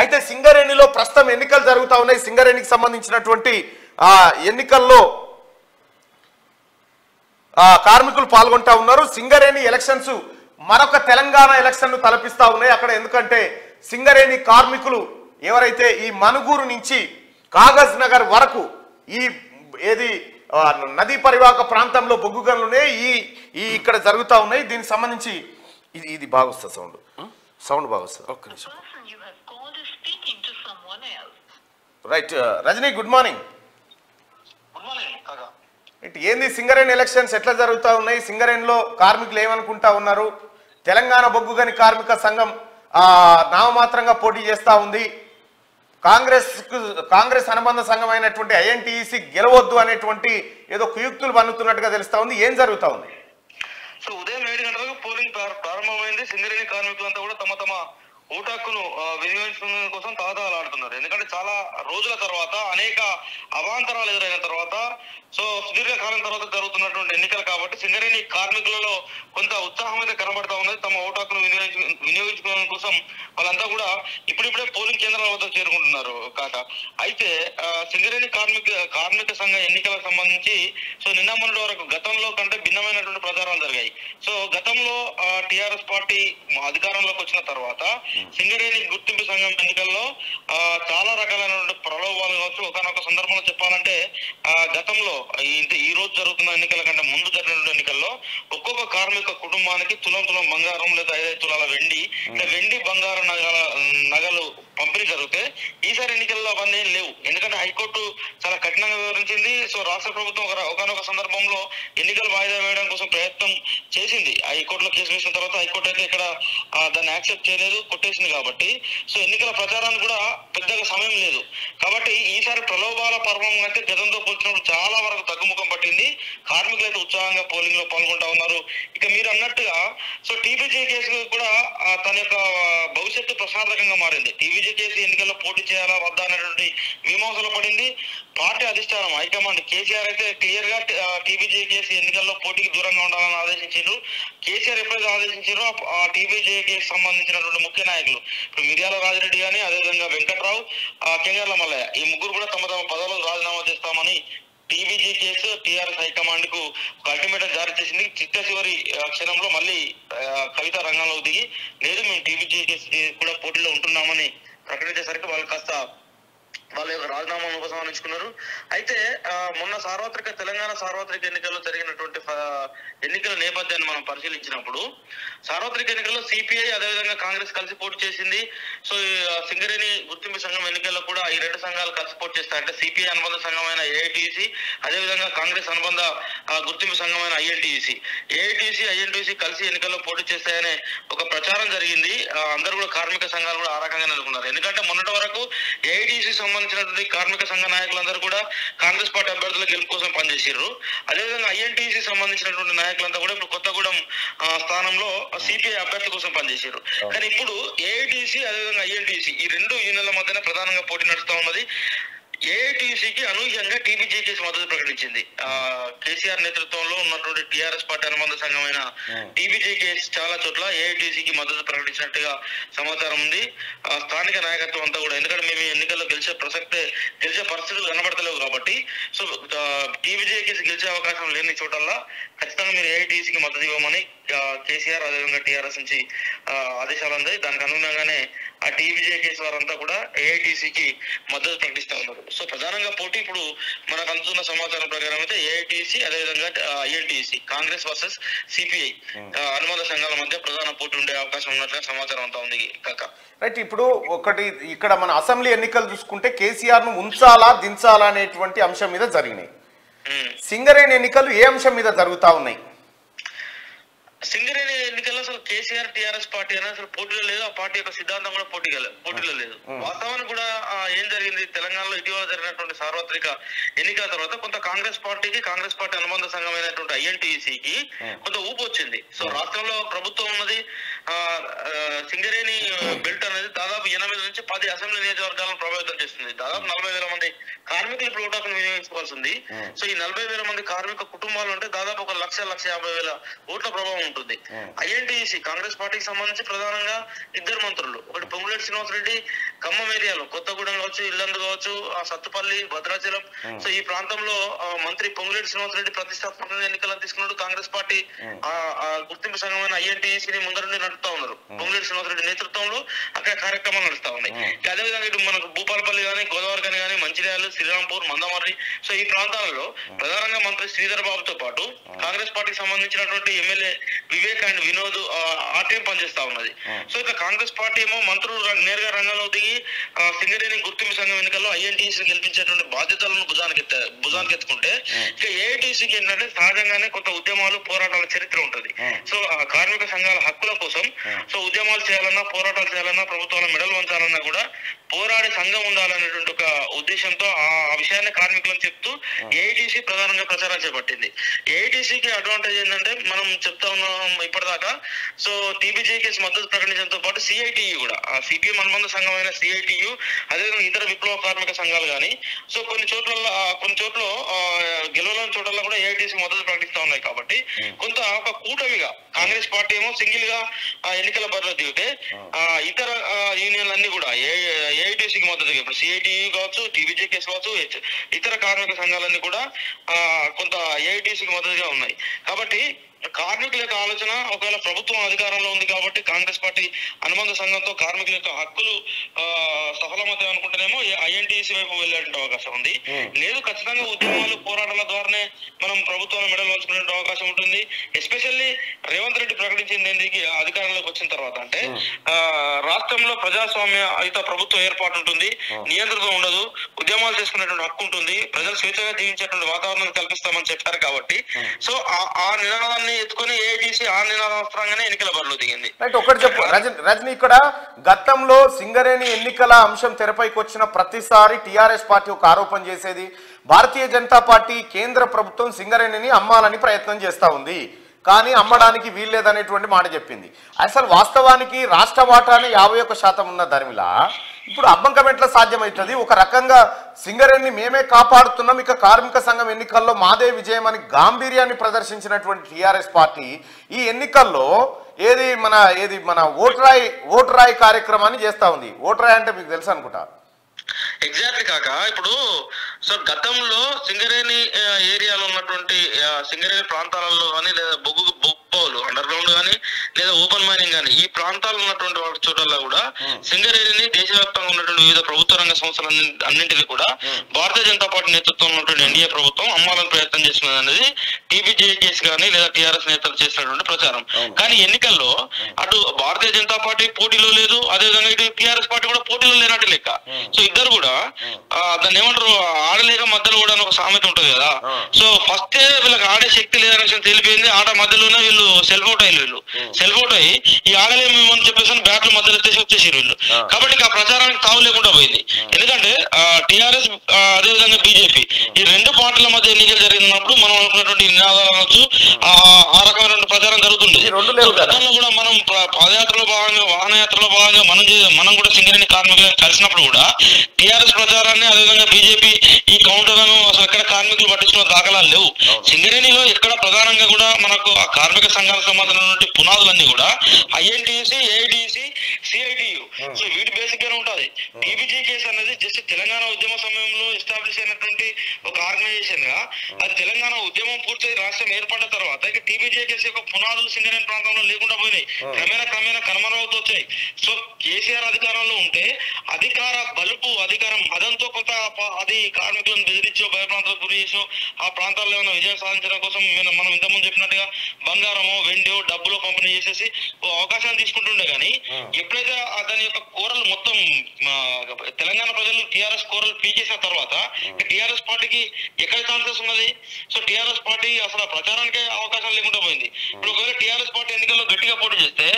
అయితే సింగరేణిలో ప్రస్తుతం ఎన్నికలు జరుగుతూ ఉన్నాయి. సింగరేణికి సంబంధించినటువంటి ఆ ఎన్నికల్లో కార్మికులు పాల్గొంటా ఉన్నారు. సింగరేణి ఎలక్షన్స్ మరొక తెలంగాణ ఎలక్షన్ తలపిస్తూ తలపిస్తా ఉన్నాయి. అక్కడ ఎందుకంటే సింగరేణి కార్మికులు ఎవరైతే ఈ మనుగూరు నుంచి కాగజ్ నగర్ వరకు ఈ ఏది నదీ పరివాహక ప్రాంతంలో బొగ్గు గనులునే ఈ ఈ ఇక్కడ జరుగుతూ ఉన్నాయి. దీనికి సంబంధించి ఇది ఇది బాగా వస్తుంది సౌండ్. సౌండ్ బాగా వస్తుంది ఒక్క నిమిషం. Speaking to someone else. Right Rajani good morning good morning ఇటు ఏంది సింగరేణి ఎలక్షన్స్ ఎట్లా జరుగుతా ఉన్నాయి? సింగరేణిలో కార్మికులు ఏమనుకుంటా ఉన్నారు? తెలంగాణ బొగ్గు గని కార్మిక సంఘం ఆ, నామమాత్రంగా పోటీ చేస్తా ఉంది. కాంగ్రెస్ కాంగ్రెస్ అనుబంధ సంఘం అయినటువంటి ఐఎన్టీఈసీ గెలవద్దు అనేటువంటి ఏదో కుయుక్తులు పన్నుతున్నట్టుగా తెలుస్తా ఉంది. ఏం జరుగుతా ఉంది? సో ఉదయం ఏడు గంటలకు పోలింగ్ ప్రార- ప్రారంభమైంది. సింగరేణి కార్మికులంతా కూడా తమ తమ ఓటు హక్కును వినియోగించుకునే కోసం తాతాలాడుతున్నారు ఎందుకంటే చాలా రోజుల తర్వాత అనేక అవాంతరాలు ఎదురైన తర్వాత సో సుదీర్ఘకాలం తర్వాత జరుగుతున్నటువంటి ఎన్నికలు కాబట్టి సింగరేణి కార్మికులలో కొంత ఉత్సాహం అయితే కనబడతా ఉన్నది. తమ ఓటు హక్కును వినియోగించు వినియోగించుకోవడం కోసం వాళ్ళంతా కూడా ఇప్పుడిప్పుడే పోలింగ్ కేంద్రాల వద్ద చేరుకుంటున్నారు కాక. అయితే సింగరేణి కార్మిక కార్మిక సంఘ ఎన్నికలకు సంబంధించి సో నిన్న మొన్నటి వరకు గతంలో కంటే భిన్నమైనటువంటి ప్రచారాలు జరిగాయి. సో గతంలో టిఆర్ఎస్ పార్టీ అధికారంలోకి వచ్చిన తర్వాత సింగరేణి గుర్తింపు సంఘం ఎన్నికల్లో ఆ, చాలా రకాలైనటువంటి ప్రలోభాలు కావచ్చు ఒకనొక సందర్భంలో చెప్పాలంటే ఆ, గతంలో ఈ- ఈ రోజు జరుగుతున్న ఎన్నికల కంటే ముందు జరిగిన ఎన్నికల్లో ఒక్కొక్క కార్మిక కుటుంబానికి తులం తులం బంగారం లేదా ఐదైదు తులాల వెండి వెండి బంగారు నగల నగలు పంపిణీ జరిగితే ఈసారి ఎన్నికల్లో అవన్నీ ఏం లేవు. ఎందుకంటే హైకోర్టు చాలా కఠినంగా వివరించింది సో రాష్ట్ర ప్రభుత్వం ఒకనొక సందర్భంలో ఎన్నికలు వాయిదా వేయడం కోసం ప్రయత్నం చేసింది. హైకోర్టులో కేసు వేసిన తర్వాత హైకోర్టు అయితే ఇక్కడ దాన్ని యాక్సెప్ట్ చేయలేదు కొట్టేసింది కాబట్టి. సో ఎన్నికల ప్రచారానికి కూడా పెద్దగా సమయం లేదు. కాబట్టి ఈసారి ప్రలోభాల పర్వం అయితే గతంతో పోల్చినప్పుడు చాలా వరకు తగ్గుముఖం పట్టింది. కార్మికులు అయితే ఉత్సాహంగా పోలింగ్లో పాల్గొంటా ఉన్నారు. ఇక మీరు అన్నట్టుగా సో టీబీజీ కేసు కూడా తన యొక్క భవిష్యత్తు ప్రశాంతకంగా మారింది. టీబీజీ చేసి ఎన్నికల్లో పోటీ చేయాలా వద్దా అనేటువంటి మీమాంసలో పడింది. పార్టీ అధిష్టానం హైకమాండ్ కేసీఆర్ అయితే క్లియర్గా టీబీజీ కేసు ఎన్నికల్లో పోటీకి దూరంగా ఉండాలని ఆదేశించారు కేసీఆర్ ఎప్పుడైతే ఆదేశించారో ఆ- టీబీజే కేసు సంబంధించినటువంటి ముఖ్య నాయకులు ఇప్పుడు మిర్యాల రాజిరెడ్డి గాని అదేవిధంగా వెంకట్రావు ఆ, కెంగర్ల మల్లయ్య ఈ ముగ్గురు కూడా తమ తమ పదవులు రాజీనామా చేస్తామని టీబీజీ కేసు టీఆర్ఎస్ హైకమాండ్కు ఒక అల్టిమేటం జారీ చేసింది. చిట్ట చివరి క్షణంలో మళ్ళీ కవిత రంగంలోకి దిగి లేదు మేము టీబీజీ కేసు కూడా పోటీలో ఉంటున్నామని ప్రకటించేసరికి వాళ్ళు కాస్త వాళ్ళ యొక్క రాజీనామాను ఉపసంహరించుకున్నారు. అయితే ఆ, మొన్న సార్వత్రిక తెలంగాణ సార్వత్రిక ఎన్నికల్లో జరిగినటువంటి ఎన్నికల నేపథ్యాన్ని మనం పరిశీలించినప్పుడు సార్వత్రిక ఎన్నికల్లో సిపిఐ అదేవిధంగా కాంగ్రెస్ కలిసి పోటీ చేసింది. సో సింగరేణి గుర్తింపు సంఘం ఎన్నికల్లో కూడా ఈ రెండు సంఘాలు కలిసి పోటీ చేస్తాయి అంటే సిపిఐ అనుబంధ సంఘమైన ఏఐటిసి అదేవిధంగా కాంగ్రెస్ అనుబంధ గుర్తింపు సంఘమైన ఐఎన్టీసీ ఏఐటిసి ఐఎన్టీసీ కలిసి ఎన్నికల్లో పోటీ చేస్తాయనే ఒక ప్రచారం జరిగింది. అందరూ కూడా కార్మిక సంఘాలు కూడా ఆ రకంగా అనుకున్నారు ఎందుకంటే మొన్నటి వరకు ఏఐటిసి సంబంధించినటువంటి కార్మిక సంఘ నాయకులందరూ కూడా కాంగ్రెస్ పార్టీ అభ్యర్థుల గెలుపు కోసం పనిచేసారు అదేవిధంగా ఐఎన్టీసీ సంబంధించినటువంటి నాయకులంతా కూడా ఇప్పుడు కొత్తగూడెం స్థానంలో సిపిఐ అభ్యర్థి కోసం పనిచేశారు. కానీ ఇప్పుడు ఏఐటీసీ అదేవిధంగా ఐఎన్టీసీ ఈ రెండు యూనియన్ల మధ్యన ప్రధానంగా పోటీ నడుస్తా ఉన్నది. ఏఐటీసీకి అనూహ్యంగా టీబీజేకేసి మద్దతు ప్రకటించింది. ఆ, కేసీఆర్ నేతృత్వంలో ఉన్నటువంటి టీఆర్ఎస్ పార్టీ అనుబంధ సంఘమైన టీబీజేకేసి చాలా చోట్ల ఏఐటీసీకి మద్దతు ప్రకటించినట్టుగా సమాచారం ఉంది. ఆ, స్థానిక నాయకత్వం అంతా కూడా. ఎందుకంటే మేము ఎన్నికల్లో గెలిచే ప్రసక్తే గెలిచే పరిస్థితులు కనబడతలేవు కాబట్టి. సో టీబీజేకేసి గెలిచే అవకాశం లేని చోటల్లా ఖచ్చితంగా మీరు ఏఐటీసీకి మద్దతు ఇవ్వమని కేసీఆర్ అదేవిధంగా టీఆర్ఎస్ నుంచి ఆదేశాలు అందాయి. దానికి అనుగుణంగానే ఆ టీవీజే కేసు వారంతా కూడా ఏఐటీసీకి మద్దతు ప్రకటిస్తూ ఉన్నారు. సో ప్రధానంగా పోటీ ఇప్పుడు మనకు అందుతున్న సమాచారం ప్రకారం అయితే ఏఐటీసీ అదేవిధంగా ఐఎల్టీసీ కాంగ్రెస్ వర్సెస్ సిపిఐ అనుబంధ సంఘాల మధ్య ప్రధాన పోటీ ఉండే అవకాశం ఉన్నట్లుగా సమాచారం అంతా ఉంది కాక. రైట్ ఇప్పుడు ఒకటి ఇక్కడ మన అసెంబ్లీ ఎన్నికలు చూసుకుంటే కేసీఆర్ను ఉంచాలా దించాలా అనేటువంటి అంశం మీద జరిగినాయి. సింగరేణి ఎన్నికలు ఏ అంశం మీద జరుగుతా ఉన్నాయి? సింగరేణి ఎన్నికల్లో అసలు కేసీఆర్ టీఆర్ఎస్ పార్టీ అనేది అసలు పోటీలో లేదు. ఆ పార్టీ యొక్క సిద్ధాంతం కూడా పోటీగా లే- పోటీలో లేదు. వాస్తవానికి కూడా ఏం జరిగింది? తెలంగాణలో ఇటీవల జరిగినటువంటి సార్వత్రిక ఎన్నికల తర్వాత కొంత కాంగ్రెస్ పార్టీకి కాంగ్రెస్ పార్టీ అనుబంధ సంఘమైనటువంటి ఐఎన్టీసీకి కొంత ఊపు వచ్చింది. సో రాష్ట్రంలో ప్రభుత్వం ఉన్నది సింగరేణి బెల్ట్ అనేది దాదాపు ఎనిమిది నుంచి పది అసెంబ్లీ నియోజకవర్గాలను ప్రభావితం చేస్తుంది. దాదాపు నలభై వేల మంది కార్మికులు ఓటాకును వినియోగించుకోవాల్సి ఉంది సో ఈ నలభై వేల మంది కార్మిక కుటుంబాలు ఉంటే దాదాపు ఒక లక్ష లక్ష యాభై వేల ఓట్ల ప్రభావం ఉంటుంది. ఐఎన్టీసీ కాంగ్రెస్ పార్టీకి సంబంధించి ప్రధానంగా ఇద్దరు మంత్రులు. ఒకటి పొంగులేటి శ్రీనివాస్ రెడ్డి ఖమ్మం ఏరియాలో కొత్తగూడెం కావచ్చు ఇల్లందు కావచ్చు ఆ సత్తుపల్లి భద్రాచలం. సో ఈ ప్రాంతంలో మంత్రి పొంగులేటి శ్రీనివాస్ రెడ్డి ప్రతిష్టాత్మకంగా ఎన్నికలను తీసుకున్నాడు కాంగ్రెస్ పార్టీ గుర్తింపు సంఘమైన ఐఎన్టీసీని ముందరుండి నడుపుతా ఉన్నారు. పొంగులేటి శ్రీనివాస్ రెడ్డి నేతృత్వంలో అక్కడ కార్యక్రమాలు నడుస్తా ఉన్నాయి. అదేవిధంగా ఇటు మనకు భూపాలపల్లి కానీ గోదావరి కానీ కానీ మంచిర్యాల శ్రీరాంపూర్ మందమర్రి. సో ఈ ప్రాంతాలలో ప్రధానంగా మంత్రి శ్రీధర్ బాబుతో పాటు కాంగ్రెస్ పార్టీకి సంబంధించినటువంటి ఎమ్మెల్యే వివేక్ అండ్ వినోద్ ఆ, టీం పనిచేస్తా ఉన్నది. సో ఇట్లా కాంగ్రెస్ పార్టీ ఏమో మంత్రులు నేరుగా రంగంలో దిగి సింగరేణి గుర్తింపు సంఘం ఎన్నికల్లో ఐఎన్టీసీ గెలిపించేటువంటి బాధ్యతలను భుజానికి భుజానికి ఎత్తుకుంటే ఇక ఏఐటీసీకి ఏంటంటే సహజంగానే కొంత ఉద్యమాలు పోరాటాల చరిత్ర ఉంటది. సో కార్మిక సంఘాల హక్కుల కోసం సో ఉద్యమాలు చేయాలన్నా పోరాటాలు చేయాలన్నా ప్రభుత్వాల మెడలు వంచాలన్నా కూడా పోరాడే సంఘం ఉండాలనేటువంటి ఒక ఉద్దేశంతో ఆ విషయాన్ని కార్మికులకు చెప్తూ ఏఐటీసీ ప్రధానంగా ప్రచారం చేపట్టింది. ఏఐటీసీకి అడ్వాంటేజ్ ఏంటంటే మనం చెప్తా ఉన్నాం ఇప్పటిదాకా. సో టీబీజేకేస్ మద్దతు ప్రకటించడంతో పాటు సిఐటియు కూడా. ఆ సిపిఎం అనుబంధ సంఘమైన సిఐటియు అదేవిధంగా ఇతర విప్లవ కార్మిక సంఘాలు కానీ సో కొన్ని చోట్ల కొన్ని చోట్ల గెలవలేని చోట్ల కూడా ఏఐటీసీ మద్దతు ప్రకటిస్తా ఉన్నాయి కాబట్టి కొంత ఒక కూటమిగా కాంగ్రెస్ పార్టీ ఏమో సింగిల్గా ఎన్నికల బరిలో దిగితే ఇతర ఆ, యూనియన్లు అన్ని కూడా ఏఐటీసీకి మద్దతుగా ఇప్పుడు సిఐటియు కావచ్చు టీబీజేకేస్ కావచ్చు హెచ్- ఇతర కార్మిక సంఘాలన్నీ కూడా ఆ, కొంత ఏఐటీసీకి మద్దతుగా ఉన్నాయి. కాబట్టి కార్మికుల యొక్క ఆలోచన ఒకవేళ ప్రభుత్వం అధికారంలో ఉంది కాబట్టి కాంగ్రెస్ పార్టీ అనుబంధ సంఘంతో కార్మికుల యొక్క హక్కులు సఫలమవుతాయి అనుకుంటేనేమో ఐఎన్టీసీ వైపు వెళ్ళే అవకాశం ఉంది. లేదు ఖచ్చితంగా ఉద్యమాలు పోరాటాల ద్వారానే మనం ప్రభుత్వాల మెడలు వంచుకునే అవకాశం ఉంటుంది. ఎస్పెషల్లీ రేవంత్ రెడ్డి ప్రకటించింది ఏంటి అధికారంలోకి వచ్చిన తర్వాత. అంటే ఆ, రాష్ట్రంలో ప్రజాస్వామ్య యుత ప్రభుత్వం ఏర్పాటు ఉంటుంది. నియంత్రణ ఉండదు. ఉద్యమాలు చేసుకునేటువంటి హక్కు ఉంటుంది. ప్రజలు స్వేచ్ఛగా జీవించేటువంటి వాతావరణం కల్పిస్తామని చెప్పారు కాబట్టి. సో ఆ- ఆ నినాదాన్ని ఎత్తుకొని ఏఐటీసీ ఆ నినాదాస్త్రంగానే ఎన్నికల బరిలో దిగింది. రైట్ ఒకటి చెప్పు. రజని రజని ఇక్కడ గతంలో సింగరేణి ఎన్నికల అంశం తెరపైకి వచ్చిన ప్రతిసారి టిఆర్ఎస్ పార్టీ ఒక ఆరోపణ చేసేది. భారతీయ జనతా పార్టీ కేంద్ర ప్రభుత్వం సింగరేణిని అమ్మాలని ప్రయత్నం చేస్తా ఉంది. కానీ అమ్మడానికి వీల్లేదనేటువంటి మాట చెప్పింది. అసలు వాస్తవానికి రాష్ట్ర వాటానే యాభై ఒక్క శాతం ఉన్న ధర్మిలా? ఇప్పుడు అబ్బకం ఎట్లా సాధ్యమవుతుంది? ఒక రకంగా సింగరేణిని మేమే కాపాడుతున్నాం. ఇక కార్మిక సంఘం ఎన్నికల్లో మాదే విజయం అని గాంభీర్యాన్ని ప్రదర్శించినటువంటి టిఆర్ఎస్ పార్టీ ఈ ఎన్నికల్లో ఏది మన ఏది మన ఓటరాయి ఓటరాయి కార్యక్రమాన్ని చేస్తా ఉంది. ఓటరాయి అంటే మీకు తెలుసు అనుకుంటా? ఎగ్జాక్ట్లీ కాక. ఇప్పుడు సో గతంలో సింగరేణి ఏరియాలో ఉన్నటువంటి సింగరేణి ప్రాంతాలలో కానీ లేదా బొగ్గు బొగ్గులు అండర్ గ్రౌండ్ కానీ లేదా ఓపెన్ మైనింగ్ కానీ ఈ ప్రాంతాల్లో ఉన్నటువంటి వాటి చోటల్లో కూడా సింగరేణిని దేశవ్యాప్తంగా ఉన్నటువంటి వివిధ ప్రభుత్వ రంగ సంస్థలు అన్నింటినీ కూడా భారతీయ జనతా పార్టీ నేతృత్వంలో ఉన్నటువంటి ఎన్డీఏ ప్రభుత్వం అమ్మాలని ప్రయత్నం చేస్తున్నది అనేది టీబీజేకేస్ కానీ లేదా టీఆర్ఎస్ నేతలు చేసినటువంటి ప్రచారం. కానీ ఎన్నికల్లో అటు భారతీయ జనతా పార్టీ పోటీలో లేదు అదేవిధంగా ఇటు టీఆర్ఎస్ పార్టీ కూడా పోటీలో లేనట్టు లెక్క. సో ఇద్దరు కూడా దాన్ని ఏమంటారు ఆడలేక మధ్యలో కూడా ఒక సామెత ఉంటుంది కదా. సో ఫస్ట్ వీళ్ళకి ఆడే శక్తి లేదనే విషయం తెలిపింది ఆట మధ్యలోనే వీళ్ళు సెల్ఫ్ అవుట్ అయ్యారు వీళ్ళు. సెల్ఫ్ అవుట్ అయ్యి ఈ ఆడలేము అని చెప్పేసి బ్యాట్లు మధ్యలో ఎత్తేసి వచ్చేసారు వీళ్ళు. కాబట్టి ఆ ప్రచారానికి తావు లేకుండా పోయింది. ఎందుకంటే టిఆర్ఎస్ అదేవిధంగా బీజేపీ ఈ రెండు పార్టీల మధ్య ఎన్నికలు జరిగినప్పుడు మనం అనుకున్నటువంటి నినాదాలు అనొచ్చు ఆ రకమైనటువంటి ప్రచారం జరుగుతుంది. గతంలో కూడా మనం పాదయాత్రలో భాగంగా వాహనయాత్రలో భాగంగా మనం మనం కూడా సింగరేణి కార్మికులను కలిసినప్పుడు కూడా టిఆర్ఎస్ ప్రచారాన్ని అదేవిధంగా బీజేపీ ఈ కౌంటర్లను అసలు ఎక్కడ కార్మికులు పట్టించుకున్న దాఖలాలు లేవు. సింగరేణిలో ఎక్కడ ప్రధానంగా కూడా మనకు ఆ కార్మిక సంఘాలకు సంబంధించినటువంటి పునాదులన్నీ కూడా ఐఎన్టీసీ ఏఐటీసీ సిఐటియు. సో వీటి బేసిక్ గానే ఉంటుంది. టీబీజీ కేసు అనేది జస్ట్ తెలంగాణ ఉద్యమ సమయంలో ఎస్టాబ్లిష్ అయినటువంటి ఒక ఆర్గనైజేషన్గా అది తెలంగాణ ఉద్యమం పూర్తయి రాష్ట్రం ఏర్పడిన తర్వాత ఇక టీబీజీ కేసు యొక్క పునాదులు సింగరేణి ప్రాంతంలో లేకుండా పోయినాయి. క్రమేణా క్రమేణా కనుమరుగవుతూ వచ్చాయి. సో కేసీఆర్ అధికారంలో ఉంటే అధికార బలుపు అధికారం మదంతో కొంత అది కార్మికులను బెదిరించో భయప్రాంతాలకు గురి చేసో ఆ ప్రాంతాల్లో ఏమైనా విజయం సాధించడం కోసం మనం ఇంతకుముందు చెప్పినట్టుగా బంగారమో వెండియో డబ్బులో పంపిణీ చేసేసి అవకాశాన్ని తీసుకుంటుండే కానీ ఎప్పుడైతే దాని యొక్క కూరలు మొత్తం తెలంగాణ ప్రజలు టిఆర్ఎస్ కోరలు పీకేసిన తర్వాత టిఆర్ఎస్ పార్టీకి ఎక్కడ ఛాన్సెస్ ఉన్నది? సో టిఆర్ఎస్ పార్టీ అసలు ప్రచారానికే అవకాశం లేకుండా పోయింది. ఇప్పుడు ఒకవేళ టిఆర్ఎస్ పార్టీ ఎన్నికల్లో గట్టిగా పోటీ చేస్తే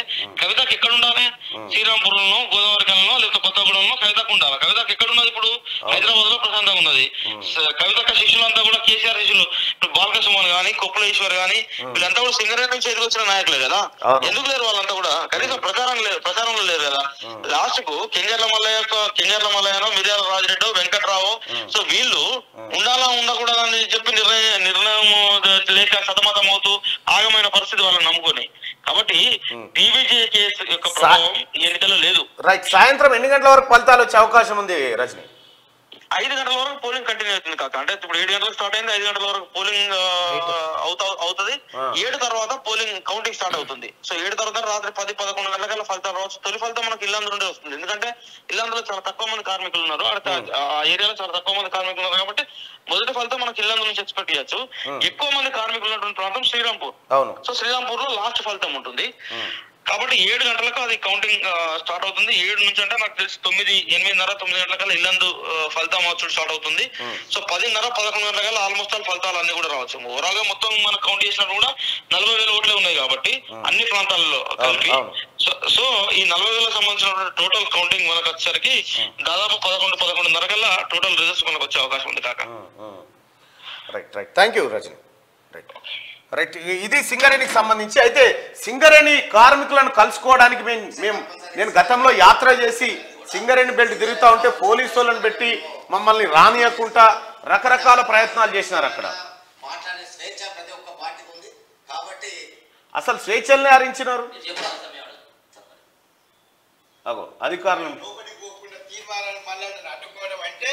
కవితకి ఎక్కడ ఉండాలి శ్రీరాంపురంలో గోదావరి కలంలో లేకపోతే కొత్తగూడెంలో కవితకు ఉండాలి? కవితకి ఎక్కడ ఉన్నది ఇప్పుడు? హైదరాబాద్లో ప్రశాంతంగా ఉన్నది. కవితక్క శిష్యులంతా కూడా కేసీఆర్ శిష్యులు. ఇప్పుడు బాలక సుమన్ గాని కొప్పుల ఈశ్వర్ గాని వీళ్ళంతా కూడా సింగరేణి నుంచి ఎదుకొచ్చిన నాయకులే కదా. ఎందుకు లేరు వాళ్ళంతా కూడా? కనీసం ప్రచారం లేదు ప్రచారంలో లేరు కదా? లాస్ట్కు కింజర్ల మల్లయ్య కింజర్ల మల్లయ్యనో మిర్యాల రాజిరెడ్డి వెంకట్రావు సో వీళ్ళు ఉండాలా ఉండకూడదా అని చెప్పి నిర్ణయం నిర్ణయం లేక సతమతం అవుతూ ఆగమైన పరిస్థితి వాళ్ళని నమ్ముకొని. కాబట్టి టీబీజీ కేసు యొక్క ప్రభావం ఎన్నికల్లో లేదు. రైట్ సాయంత్రం ఎన్ని గంటల వరకు ఫలితాలు వచ్చే అవకాశం ఉంది రజని? ఐదు గంటల వరకు పోలింగ్ కంటిన్యూ అవుతుంది కాక. అంటే ఇప్పుడు ఏడు గంటలకు స్టార్ట్ అయింది ఐదు గంటల వరకు పోలింగ్ అవుతా అవుతుంది. ఏడు తర్వాత పోలింగ్ కౌంటింగ్ స్టార్ట్ అవుతుంది. సో ఏడు తర్వాత రాత్రి పది పదకొండు గంటలకల్లా ఫలితాలు రావచ్చు. తొలి ఫలితం మనకి ఇల్లందు నుండి వస్తుంది. ఎందుకంటే ఇల్లందులో చాలా తక్కువ మంది కార్మికులు ఉన్నారు. అక్కడ ఆ ఏరియాలో చాలా తక్కువ మంది కార్మికులు ఉన్నారు కాబట్టి మొదటి ఫలితం మనకి ఇల్లందు నుంచి ఎక్స్పెక్ట్ చేయొచ్చు. ఎక్కువ మంది కార్మికులు ఉన్నటువంటి ప్రాంతం శ్రీరాంపూర్. సో శ్రీరాంపూర్లో లాస్ట్ ఫలితం ఉంటుంది. కాబట్టి ఏడు గంటలకు అది కౌంటింగ్ స్టార్ట్ అవుతుంది. ఏడు నుంచి అంటే నాకు తెలిసి తొమ్మిది ఎనిమిదిన్నర తొమ్మిది గంటలకల్లా ఇల్లందు ఆ, ఫలితం వచ్చుడు స్టార్ట్ అవుతుంది. సో పదిన్నర పదకొండు గంటలకల్లా ఆల్మోస్ట్ ఆల్ ఫలితాలు అన్ని కూడా రావచ్చు. ఓవరాల్గా మొత్తం మనం కౌంట్ చేసినప్పుడు కూడా నలభై వేల ఓట్లే ఉన్నాయి కాబట్టి అన్ని ప్రాంతాల్లో కలిపి. సో ఈ నలభై వేలకు సంబంధించిన టోటల్ కౌంటింగ్ మనకు వచ్చేసరికి దాదాపు పదకొండు పదకొండున్నర కల్లా టోటల్ రిజల్ట్స్ మనకు వచ్చే అవకాశం ఉంది కాక. Right right thank you Rajani right right. ఇది సింగరేణికి సంబంధించి అయితే సింగరేణి కార్మికులను కలుసుకోవడానికి మేము మేము నేను గతంలో యాత్ర చేసి సింగరేణి బెల్ట్ తిరుగుతూ ఉంటే పోలీసు వాళ్ళని పెట్టి మమ్మల్ని రానియకుండా రకరకాల ప్రయత్నాలు చేసినారు అక్కడ. మాట్లాడే స్వేచ్ఛ ప్రతి ఒక్క పార్టీకి ఉంది కాబట్టి అసలు స్వేచ్ఛల్ని హరించినారు అగో అధికారులు. అంటే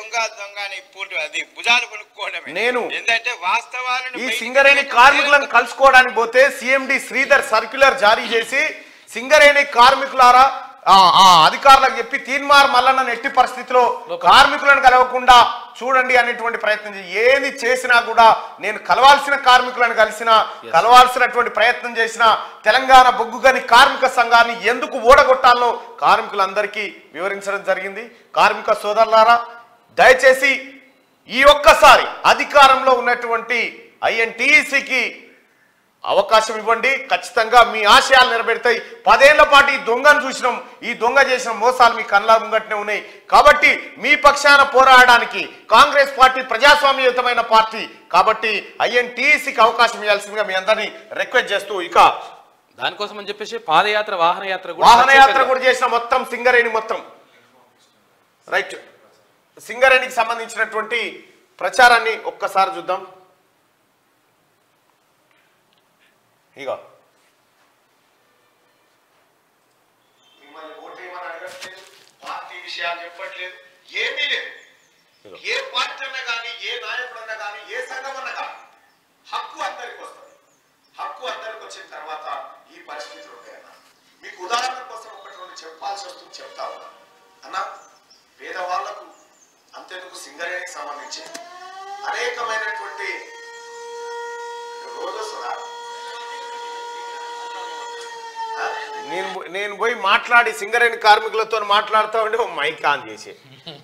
దొంగే దొంగ అని అది భుజాలు కొనుక్కోవడమే. నేను ఏంటంటే వాస్తవాలను ఈ సింగరేణి కార్మికులను కలుసుకోవడానికి పోతే సిఎండి శ్రీధర్ సర్క్యులర్ జారీ చేసి సింగరేణి కార్మికులారా ఆ, ఆ అధికారులకు చెప్పి తీన్మార్ మల్లన్న ఎట్టి పరిస్థితిలో కార్మికులను కలవకుండా చూడండి అనేటువంటి ప్రయత్నం చేసి ఏది చేసినా కూడా నేను కలవాల్సిన కార్మికులను కలిసిన కలవాల్సినటువంటి ప్రయత్నం చేసిన తెలంగాణ బొగ్గుగని కార్మిక సంఘాన్ని ఎందుకు ఓడగొట్టాలో కార్మికులందరికీ వివరించడం జరిగింది. కార్మిక సోదరులారా దయచేసి ఈ ఒక్కసారి అధికారంలో ఉన్నటువంటి ఐఎన్టీసీకి అవకాశం ఇవ్వండి. ఖచ్చితంగా మీ ఆశయాలు నెరవేరుతాయి. పదేళ్ళ పాటు ఈ దొంగను చూసినాం. ఈ దొంగ చేసిన మోసాలు మీ కళ్ళ ముంగట్నే ఉన్నాయి. కాబట్టి మీ పక్షాన పోరాడడానికి కాంగ్రెస్ పార్టీ ప్రజాస్వామ్యయుతమైన పార్టీ. కాబట్టి ఐఎన్టీసీకి అవకాశం ఇవ్వాల్సిందిగా మీ అందరినీ రిక్వెస్ట్ చేస్తూ ఇక దానికోసం అని చెప్పేసి పాదయాత్ర వాహన యాత్ర కూడా వాహన యాత్ర ప్రత్యేకంగా- కూడా చేసిన మొత్తం సింగరేణి మొత్తం. రైట్. సింగరేణికి సంబంధించినటువంటి ప్రచారాన్ని ఒక్కసారి చూద్దాం. ఇగో. మిమ్మల్ని ఓటేయమని అడగట్లేదు. పార్టీ విషయాలు చెప్పట్లేదు. ఏమీ లేదు. నేను పోయి మాట్లాడి సింగరేణి కార్మికులతో మాట్లాడుతూ ఉంటే ఓ మైక్ ఆన్ చేసి.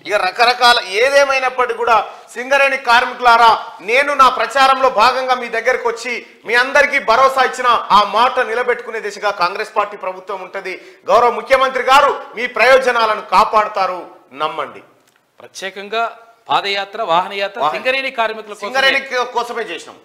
ఇక రకరకాల ఏదేమైనప్పటికీ కూడా సింగరేణి కార్మికులారా నేను నా ప్రచారంలో భాగంగా మీ దగ్గరికి వచ్చి మీ అందరికీ భరోసా ఇచ్చిన ఆ మాట నిలబెట్టుకునే దిశగా కాంగ్రెస్ పార్టీ ప్రభుత్వం ఉంటది. గౌరవ ముఖ్యమంత్రి గారు మీ ప్రయోజనాలను కాపాడుతారు. నమ్మండి. ప్రత్యేకంగా పాదయాత్ర వాహన యాత్ర వాహన- సింగరేణి కార్మికుల సింగరేణి కోసమే చేసినాం.